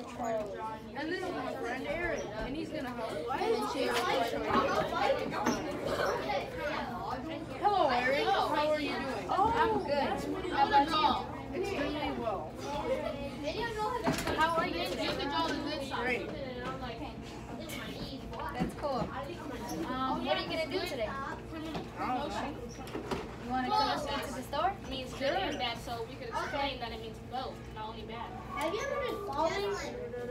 And then my friend Aaron, and he's gonna help. Hello, Aaron. How are you doing? I'm good. How about you? Extremely well. How are you? You can draw the good side. Great. That's cool. Um, what are you gonna do today? Know. You wanna come with me to the store? It means good and bad, so we could explain that it means both, not